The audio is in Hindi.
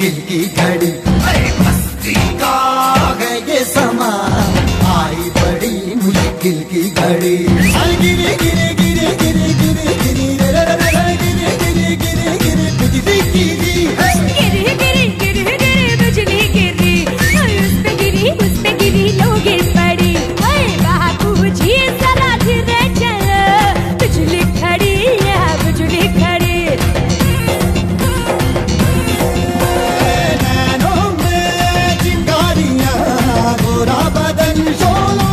दिल की घड़ी। अरे मस्ती का है ये समा। आई बड़ी मुश्किल की घड़ी। गिरे गिरे don't know.